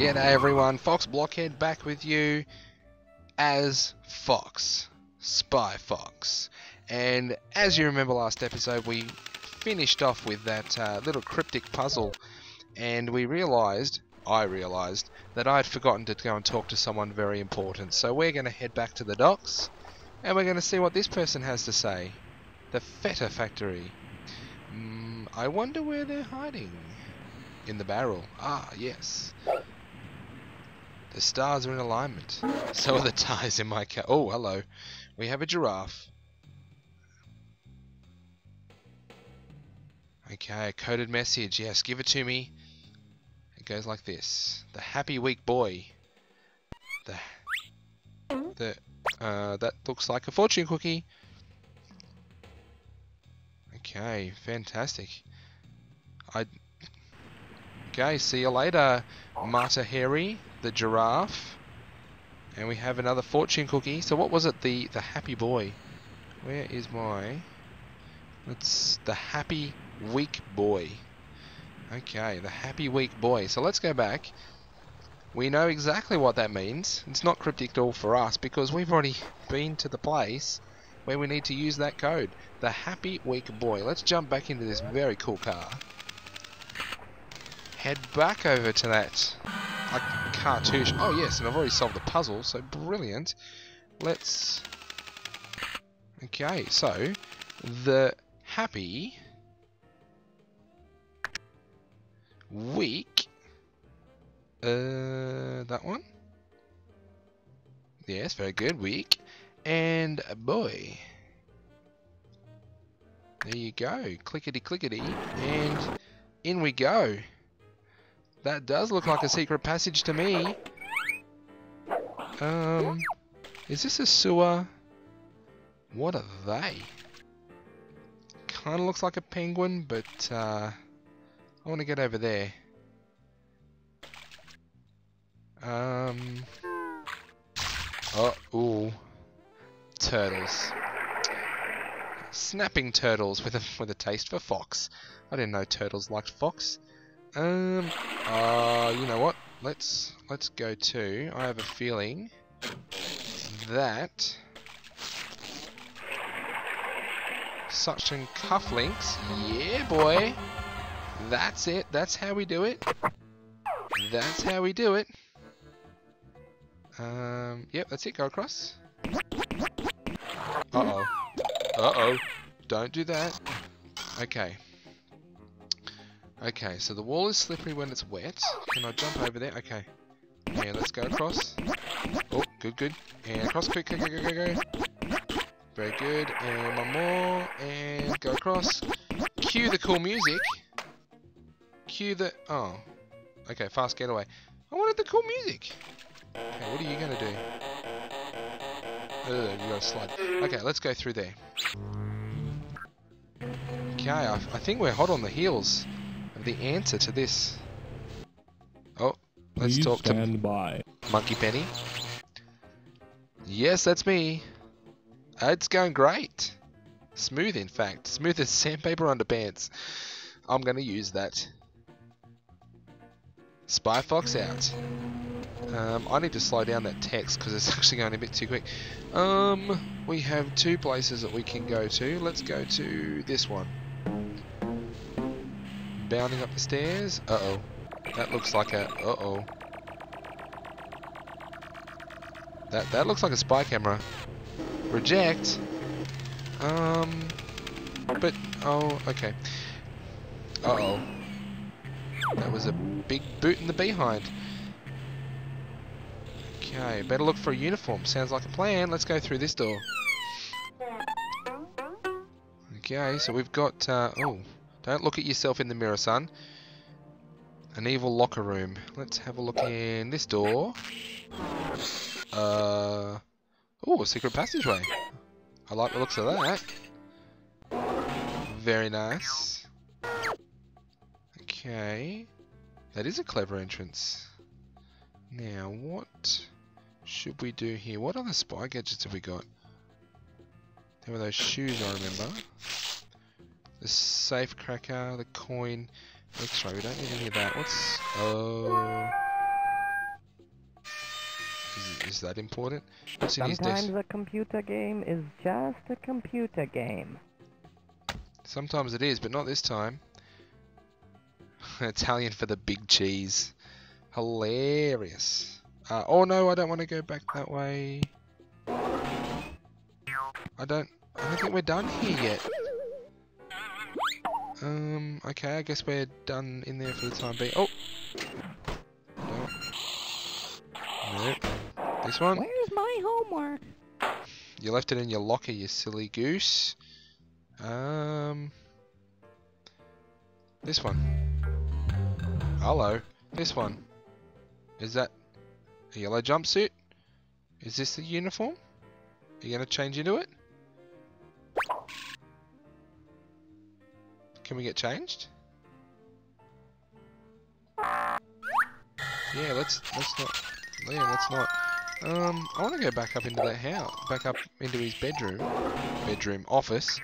G'day everyone, Fox Blockhead back with you as Fox, Spy Fox. And as you remember last episode, we finished off with that uh, little cryptic puzzle and we realised, I realised, that I'd forgotten to go and talk to someone very important. So we're going to head back to the docks and we're going to see what this person has to say. The Feta Factory. Mm, I wonder where they're hiding. In the barrel. Ah, yes. The stars are in alignment. So are the tires in my car. Oh, hello. We have a giraffe. Okay, a coded message. Yes, give it to me. It goes like this. The happy weak boy. The the uh, that looks like a fortune cookie. Okay, fantastic. I Okay, see you later, Mata Harry, the giraffe. And we have another fortune cookie. So what was it? The the happy boy. Where is my? It's the happy weak boy. Okay, the happy weak boy. So let's go back. We know exactly what that means. It's not cryptic at all for us because we've already been to the place where we need to use that code. The happy weak boy. Let's jump back into this very cool car head back over to that like cartouche. Oh yes, and I've already solved the puzzle, so brilliant. Let's. Okay, so the happy week. Uh, that one. Yes, very good. Week and boy. There you go. Clickety clickety, and in we go. That does look like a secret passage to me. Um, is this a sewer? What are they? Kinda looks like a penguin, but uh, I want to get over there. Um. Oh, ooh. Turtles. Snapping turtles with a with a taste for fox. I didn't know turtles liked fox. Um, uh, you know what? Let's let's go to. I have a feeling that suction cufflinks. Yeah, boy. That's it. That's how we do it. That's how we do it. Um, yep, that's it. Go across. Uh-oh. Uh-oh. Don't do that. Okay. Okay, so the wall is slippery when it's wet. Can I jump over there? Okay. And let's go across. Oh, good, good. And across, quick, go, go, go, go, go. Very good. And one more. And go across. Cue the cool music. Cue the... Oh. Okay, fast getaway. I wanted the cool music. Okay, what are you going to do? Ugh, you got to slide. Okay, let's go through there. Okay, I, I think we're hot on the heels the answer to this. Oh, let's Please talk stand to by. Monkey Penny. Yes, that's me. It's going great. Smooth, in fact. Smooth as sandpaper underpants. I'm going to use that. Spy Fox out. Um, I need to slow down that text because it's actually going a bit too quick. Um, we have two places that we can go to. Let's go to this one bounding up the stairs. Uh-oh. That looks like a... Uh-oh. That, that looks like a spy camera. Reject. Um... But... Oh, okay. Uh-oh. That was a big boot in the behind. Okay, better look for a uniform. Sounds like a plan. Let's go through this door. Okay, so we've got... Uh, oh, don't look at yourself in the mirror, son. An evil locker room. Let's have a look in this door. Uh, oh, a secret passageway. I like the looks of that. Very nice. Okay. That is a clever entrance. Now, what should we do here? What other spy gadgets have we got? There were those shoes, I remember. The safe cracker, the coin, X-ray. We don't need any of that. What's... Oh... Is, is that important? What's in Sometimes a computer game is just a computer game. Sometimes it is, but not this time. Italian for the big cheese. Hilarious. Uh, oh no, I don't want to go back that way. I don't. I don't think we're done here yet. Um. Okay, I guess we're done in there for the time being. Oh. No. Nope. This one. Where's my homework? You left it in your locker, you silly goose. Um, this one. Hello. This one. Is that a yellow jumpsuit? Is this the uniform? Are you gonna change into it? Can we get changed? Yeah, let's let's not. Yeah, let's not. Um, I want to go back up into that house, back up into his bedroom, bedroom office,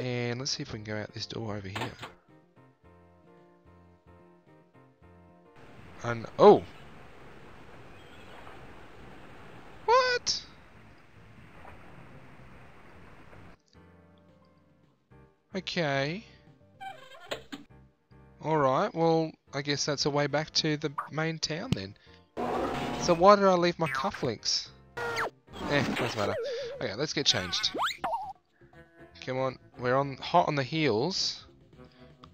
and let's see if we can go out this door over here. And oh, Okay. All right. Well, I guess that's a way back to the main town then. So why did I leave my cufflinks? Eh, doesn't matter. Okay, let's get changed. Come on, we're on hot on the heels.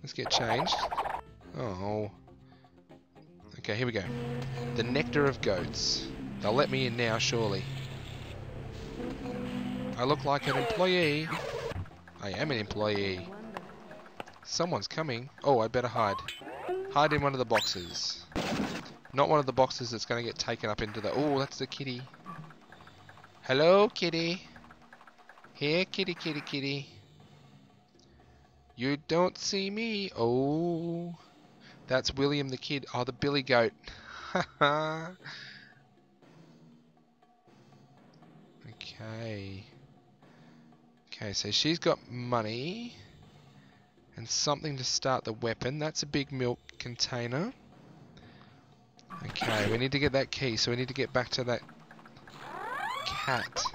Let's get changed. Oh. Okay, here we go. The nectar of goats. They'll let me in now, surely. I look like an employee. I am an employee. Someone's coming. Oh, I better hide. Hide in one of the boxes. Not one of the boxes that's going to get taken up into the... Oh, that's the kitty. Hello, kitty. Here, kitty, kitty, kitty. You don't see me. Oh. That's William the kid. Oh, the billy goat. okay. Okay, so she's got money. And something to start the weapon. That's a big milk container. Okay, we need to get that key, so we need to get back to that cat.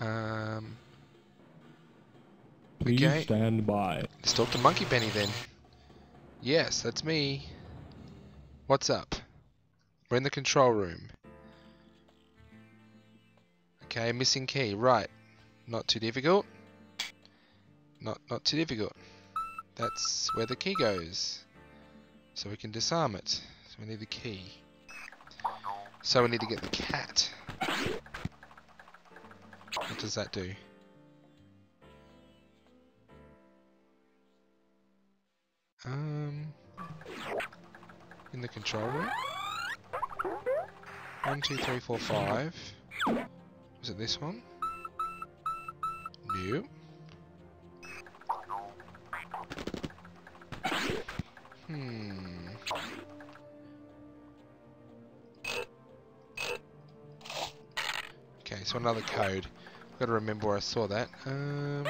Um, Please Okay. stand by. let's talk to Monkey Penny then. Yes, that's me. What's up? We're in the control room. Okay, missing key. Right. Not too difficult. Not not too difficult. That's where the key goes. So we can disarm it. So we need the key. So we need to get the cat. What does that do? Um, in the control room. One, two, three, four, five. Was it this one? No. Hmm. Okay, so another code. I've Got to remember where I saw that. Um.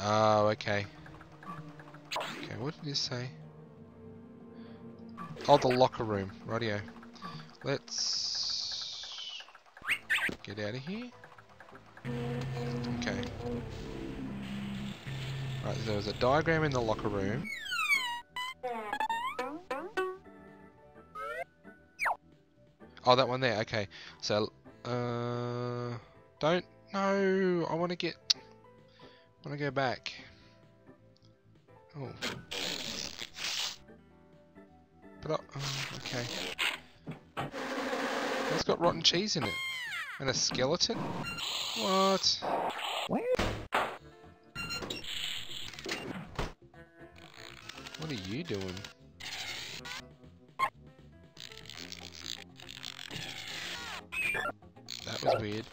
Oh, okay. Okay, what did this say? Oh, the locker room. Radio. Let's get out of here. Okay. Right, there was a diagram in the locker room. Oh, that one there. Okay. So, uh, don't. No, I want to get. I want to go back. Oh. But, oh, okay. It's got rotten cheese in it. And a skeleton? What? Where? What are you doing? That was weird.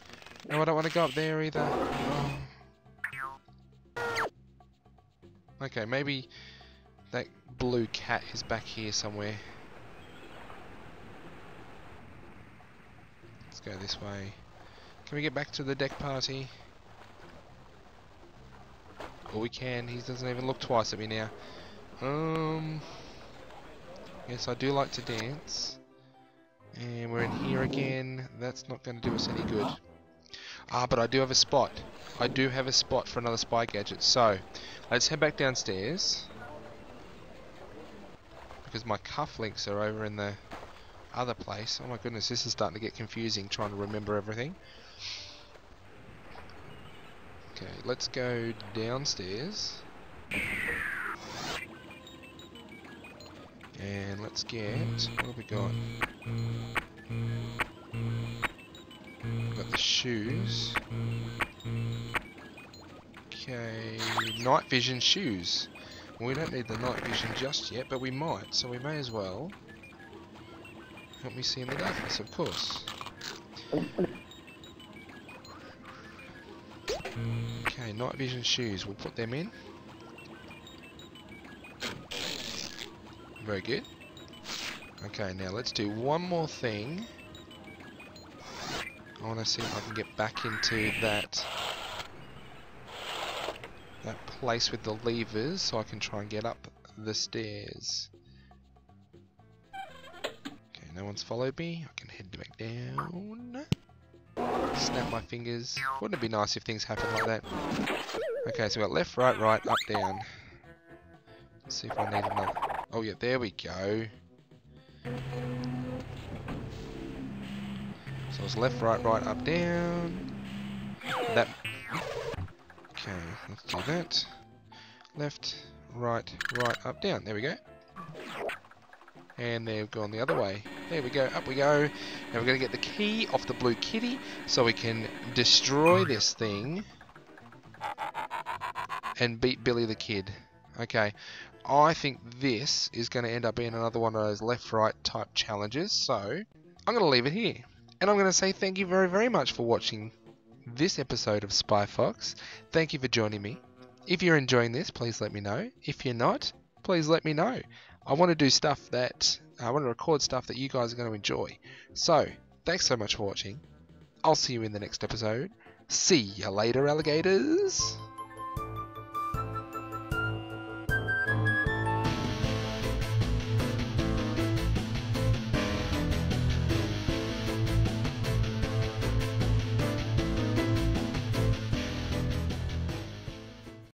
No, I don't want to go up there either. Oh. Okay, maybe that blue cat is back here somewhere. Go this way. Can we get back to the deck party? Or we can, he doesn't even look twice at me now. Um. Yes, I do like to dance. And we're in here again. That's not going to do us any good. Ah, but I do have a spot. I do have a spot for another spy gadget. So, let's head back downstairs. Because my cufflinks are over in the other place. Oh my goodness, this is starting to get confusing trying to remember everything. Okay, let's go downstairs. And let's get... What have we got? Got the shoes. Okay, night vision shoes. We don't need the night vision just yet, but we might, so we may as well help me see in the darkness, of course. Okay, night vision shoes, we'll put them in. Very good. Okay, now let's do one more thing. I want to see if I can get back into that that place with the levers so I can try and get up the stairs. No one's followed me. I can head back down. Snap my fingers. Wouldn't it be nice if things happened like that? Okay, so we got left, right, right, up, down. Let's see if I need another. Oh yeah, there we go. So it's left, right, right, up, down. That. Okay, let's do that. Left, right, right, up, down. There we go. And they've gone the other way. There we go, up we go. Now we're going to get the key off the blue kitty so we can destroy this thing and beat Billy the Kid. Okay, I think this is going to end up being another one of those left-right type challenges, so I'm going to leave it here. And I'm going to say thank you very, very much for watching this episode of Spy Fox. Thank you for joining me. If you're enjoying this, please let me know. If you're not, please let me know. I want to do stuff that, I want to record stuff that you guys are going to enjoy. So, thanks so much for watching. I'll see you in the next episode. See you later, alligators.